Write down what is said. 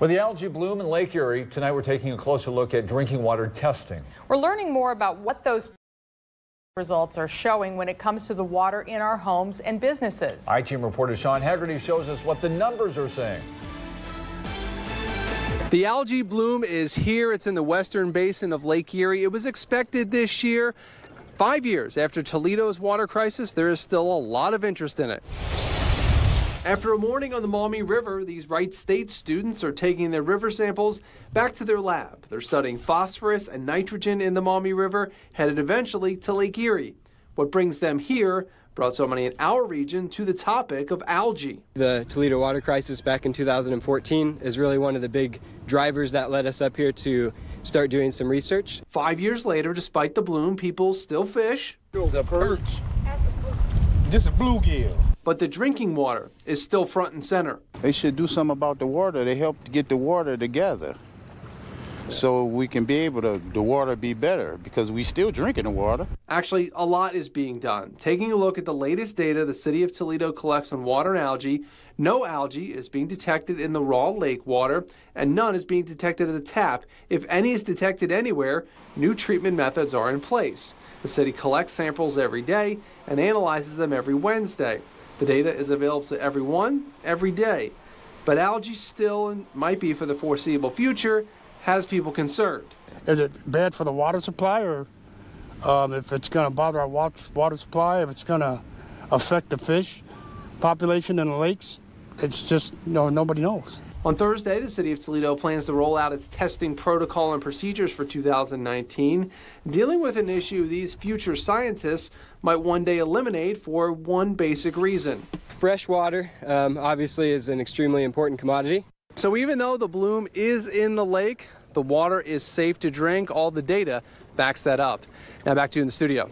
With the algae bloom in Lake Erie, tonight we're taking a closer look at drinking water testing. We're learning more about what those results are showing when it comes to the water in our homes and businesses. I-Team reporter Sean Haggerty shows us what the numbers are saying. The algae bloom is here. It's in the western basin of Lake Erie. It was expected this year. Five years after Toledo's water crisis, there is still a lot of interest in it. After a morning on the Maumee River, these Wright State students are taking their river samples back to their lab. They're studying phosphorus and nitrogen in the Maumee River, headed eventually to Lake Erie. What brings them here brought so many in our region to the topic of algae. The Toledo water crisis back in 2014 is really one of the big drivers that led us up here to start doing some research. Five years later, despite the bloom, people still fish. It's a perch. Just a bluegill but the drinking water is still front and center. They should do something about the water. They help get the water together so we can be able to the water be better because we still drinking the water. Actually, a lot is being done. Taking a look at the latest data the city of Toledo collects on water and algae, no algae is being detected in the raw lake water and none is being detected at the tap. If any is detected anywhere, new treatment methods are in place. The city collects samples every day and analyzes them every Wednesday. The data is available to everyone every day, but algae still and might be for the foreseeable future has people concerned. Is it bad for the water supply or um, if it's going to bother our water supply, if it's going to affect the fish population in the lakes? It's just, you know, nobody knows. On Thursday, the City of Toledo plans to roll out its testing protocol and procedures for 2019, dealing with an issue these future scientists might one day eliminate for one basic reason. Fresh water, um, obviously, is an extremely important commodity. So even though the bloom is in the lake, the water is safe to drink. All the data backs that up. Now back to you in the studio.